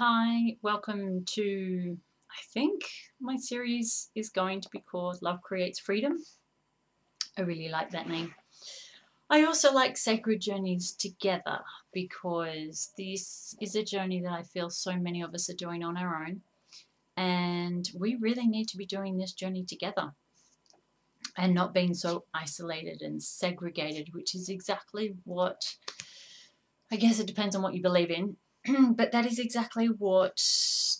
Hi, welcome to, I think my series is going to be called Love Creates Freedom. I really like that name. I also like Sacred Journeys Together because this is a journey that I feel so many of us are doing on our own. And we really need to be doing this journey together and not being so isolated and segregated, which is exactly what I guess it depends on what you believe in but that is exactly what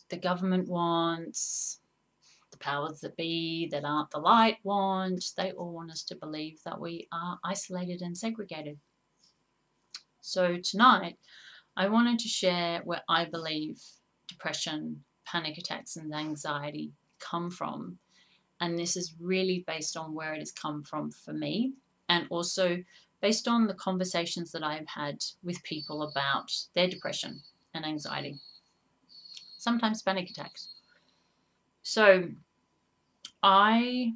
the government wants, the powers that be that aren't the light want. They all want us to believe that we are isolated and segregated. So tonight, I wanted to share where I believe depression, panic attacks, and anxiety come from. And this is really based on where it has come from for me and also based on the conversations that I've had with people about their depression and anxiety, sometimes panic attacks. So I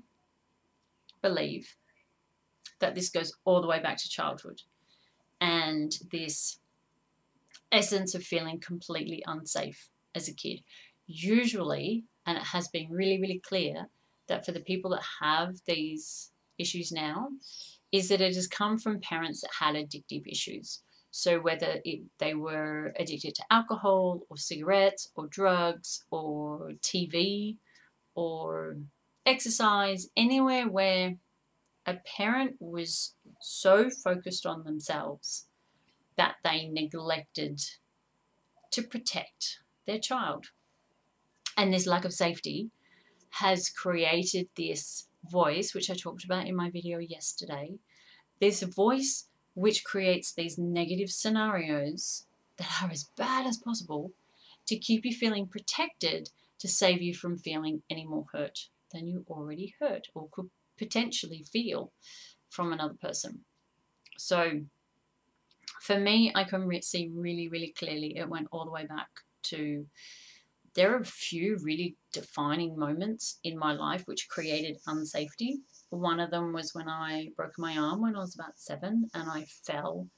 believe that this goes all the way back to childhood and this essence of feeling completely unsafe as a kid. Usually, and it has been really, really clear that for the people that have these issues now, is that it has come from parents that had addictive issues. So whether it, they were addicted to alcohol or cigarettes or drugs or TV or exercise, anywhere where a parent was so focused on themselves that they neglected to protect their child. And this lack of safety has created this voice, which I talked about in my video yesterday, this voice which creates these negative scenarios that are as bad as possible to keep you feeling protected to save you from feeling any more hurt than you already hurt or could potentially feel from another person. So for me, I can see really, really clearly it went all the way back to there are a few really defining moments in my life which created unsafety one of them was when I broke my arm when I was about seven and I fell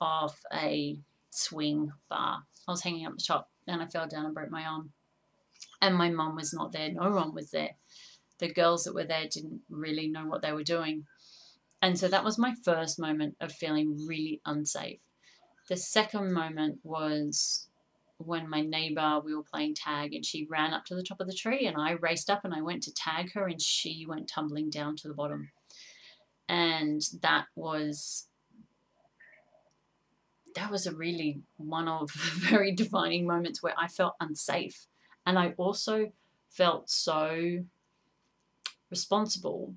off a swing bar. I was hanging up the top and I fell down and broke my arm. And my mum was not there. No one was there. The girls that were there didn't really know what they were doing. And so that was my first moment of feeling really unsafe. The second moment was when my neighbor, we were playing tag and she ran up to the top of the tree and I raced up and I went to tag her and she went tumbling down to the bottom. And that was that was a really one of very defining moments where I felt unsafe. And I also felt so responsible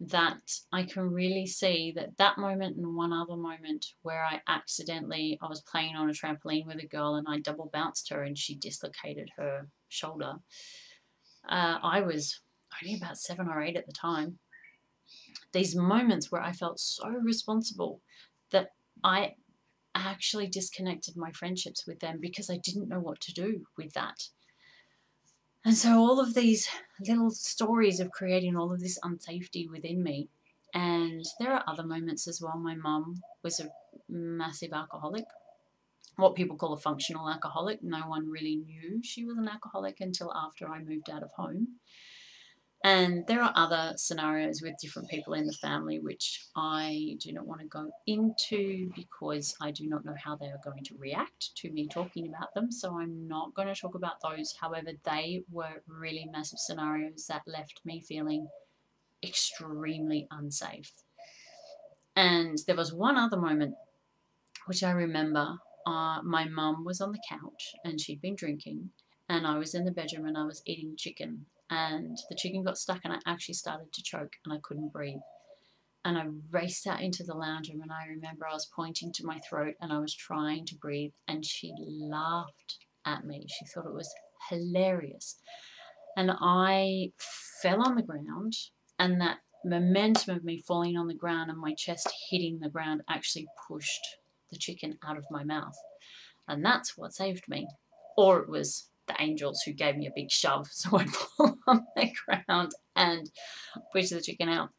that I can really see that that moment and one other moment where I accidentally, I was playing on a trampoline with a girl and I double bounced her and she dislocated her shoulder. Uh, I was only about seven or eight at the time. These moments where I felt so responsible that I actually disconnected my friendships with them because I didn't know what to do with that. And so all of these little stories of creating all of this unsafety within me. And there are other moments as well. My mum was a massive alcoholic, what people call a functional alcoholic. No one really knew she was an alcoholic until after I moved out of home. And there are other scenarios with different people in the family which I do not want to go into because I do not know how they are going to react to me talking about them. So I'm not going to talk about those. However, they were really massive scenarios that left me feeling extremely unsafe. And there was one other moment which I remember. Uh, my mum was on the couch and she'd been drinking, and I was in the bedroom and I was eating chicken and the chicken got stuck and I actually started to choke and I couldn't breathe. And I raced out into the lounge room and I remember I was pointing to my throat and I was trying to breathe and she laughed at me. She thought it was hilarious. And I fell on the ground and that momentum of me falling on the ground and my chest hitting the ground actually pushed the chicken out of my mouth. And that's what saved me. Or it was the angels who gave me a big shove so I'd fall on the ground and push the chicken out.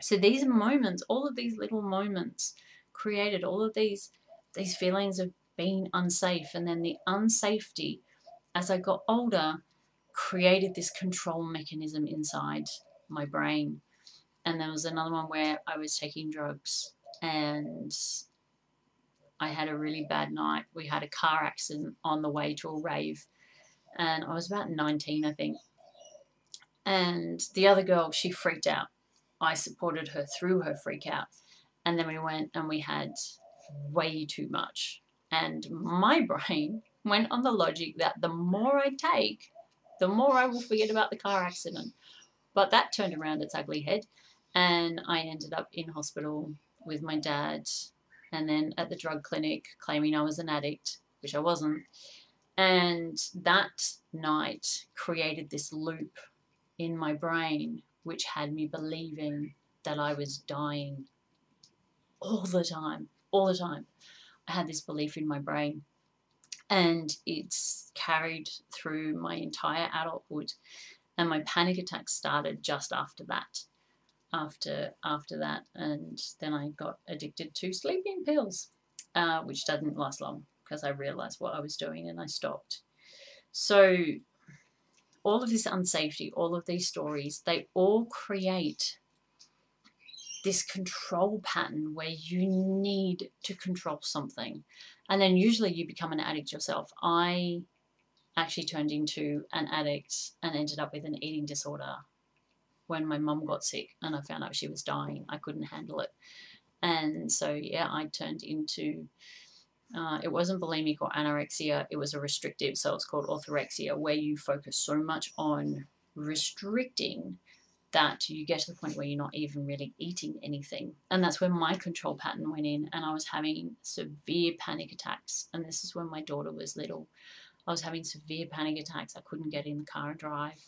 So these moments, all of these little moments created all of these these feelings of being unsafe. And then the unsafety, as I got older, created this control mechanism inside my brain. And there was another one where I was taking drugs and I had a really bad night. We had a car accident on the way to a rave, and I was about 19, I think. And the other girl, she freaked out. I supported her through her freak out. And then we went and we had way too much. And my brain went on the logic that the more I take, the more I will forget about the car accident. But that turned around its ugly head, and I ended up in hospital with my dad and then at the drug clinic claiming I was an addict, which I wasn't. And that night created this loop in my brain which had me believing that I was dying all the time, all the time. I had this belief in my brain. And it's carried through my entire adulthood. And my panic attacks started just after that after after that, and then I got addicted to sleeping pills, uh, which didn't last long because I realized what I was doing and I stopped. So all of this unsafety, all of these stories, they all create this control pattern where you need to control something. And then usually you become an addict yourself. I actually turned into an addict and ended up with an eating disorder when my mum got sick and I found out she was dying. I couldn't handle it. And so, yeah, I turned into, uh, it wasn't bulimic or anorexia, it was a restrictive, so it's called orthorexia, where you focus so much on restricting that you get to the point where you're not even really eating anything. And that's when my control pattern went in, and I was having severe panic attacks. And this is when my daughter was little. I was having severe panic attacks. I couldn't get in the car and drive.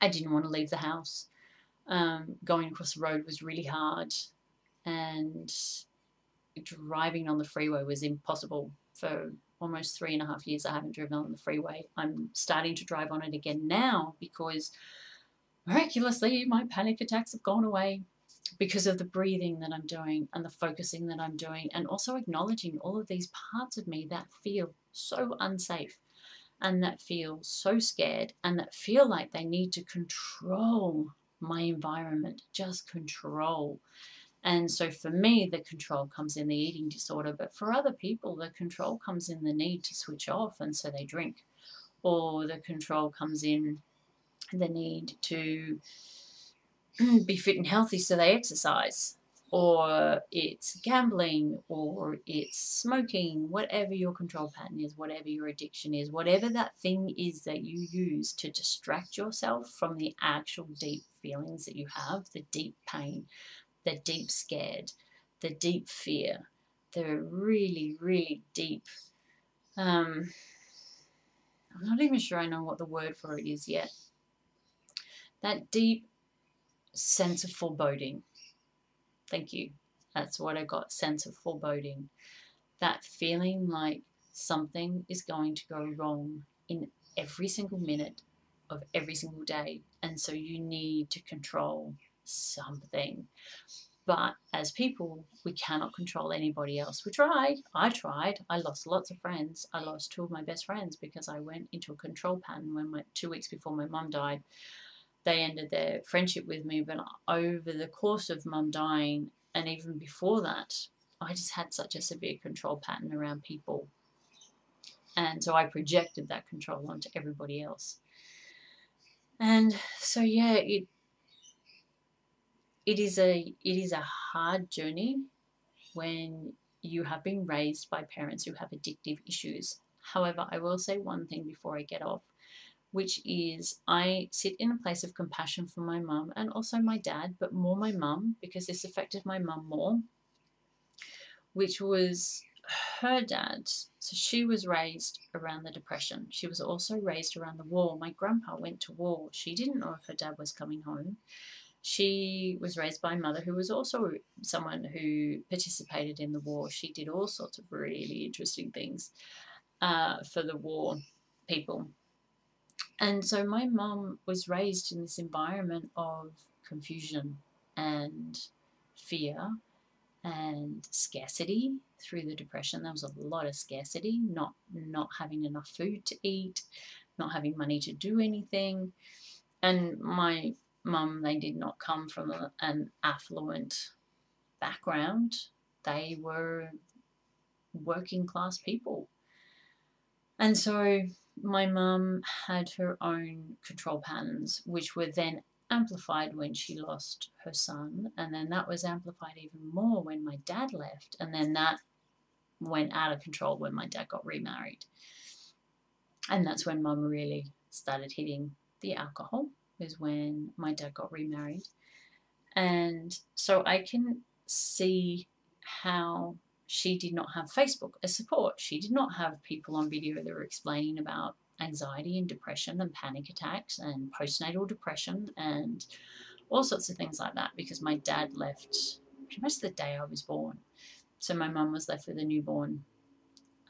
I didn't want to leave the house. Um, going across the road was really hard, and driving on the freeway was impossible. For almost three and a half years, I haven't driven on the freeway. I'm starting to drive on it again now because miraculously my panic attacks have gone away because of the breathing that I'm doing and the focusing that I'm doing, and also acknowledging all of these parts of me that feel so unsafe and that feel so scared and that feel like they need to control my environment, just control. And so for me, the control comes in the eating disorder, but for other people, the control comes in the need to switch off, and so they drink. Or the control comes in the need to be fit and healthy, so they exercise or it's gambling, or it's smoking, whatever your control pattern is, whatever your addiction is, whatever that thing is that you use to distract yourself from the actual deep feelings that you have, the deep pain, the deep scared, the deep fear, the really, really deep. Um, I'm not even sure I know what the word for it is yet. That deep sense of foreboding Thank you. That's what I got sense of foreboding. That feeling like something is going to go wrong in every single minute of every single day. And so you need to control something. But as people, we cannot control anybody else. We tried. I tried. I lost lots of friends. I lost two of my best friends because I went into a control pattern when my two weeks before my mum died they ended their friendship with me. But over the course of mum dying, and even before that, I just had such a severe control pattern around people. And so I projected that control onto everybody else. And so yeah, it it is a it is a hard journey when you have been raised by parents who have addictive issues. However, I will say one thing before I get off which is I sit in a place of compassion for my mum and also my dad, but more my mum because this affected my mum more, which was her dad. So she was raised around the Depression. She was also raised around the war. My grandpa went to war. She didn't know if her dad was coming home. She was raised by a mother who was also someone who participated in the war. She did all sorts of really interesting things uh, for the war people. And so my mom was raised in this environment of confusion and fear and scarcity through the depression. There was a lot of scarcity, not not having enough food to eat, not having money to do anything. And my mum, they did not come from a, an affluent background. They were working class people. And so my mum had her own control patterns, which were then amplified when she lost her son. And then that was amplified even more when my dad left. And then that went out of control when my dad got remarried. And that's when mum really started hitting the alcohol, is when my dad got remarried. And so I can see how she did not have Facebook as support. She did not have people on video that were explaining about anxiety and depression and panic attacks and postnatal depression and all sorts of things like that because my dad left pretty much the day I was born. So my mum was left with a newborn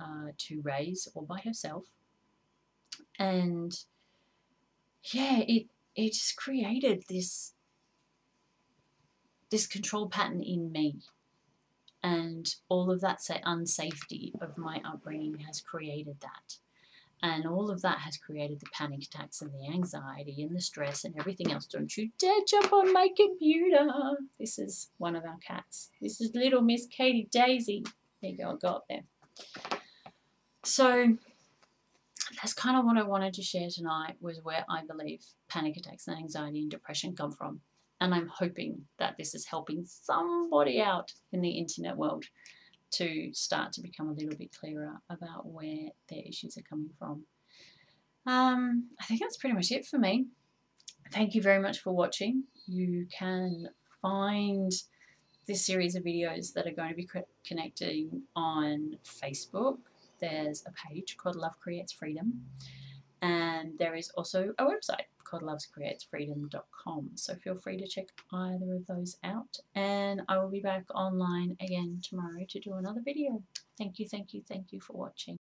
uh, to raise all by herself. And yeah, it it just created this this control pattern in me. And all of that say unsafety of my upbringing has created that. And all of that has created the panic attacks and the anxiety and the stress and everything else. Don't you dare jump on my computer. This is one of our cats. This is little Miss Katie Daisy. There you go, I got there. So that's kind of what I wanted to share tonight was where I believe panic attacks and anxiety and depression come from. And I'm hoping that this is helping somebody out in the internet world to start to become a little bit clearer about where their issues are coming from. Um, I think that's pretty much it for me. Thank you very much for watching. You can find this series of videos that are going to be connecting on Facebook. There's a page called Love Creates Freedom, and there is also a website called lovecreatesfreedom.com. So feel free to check either of those out. And I will be back online again tomorrow to do another video. Thank you, thank you, thank you for watching.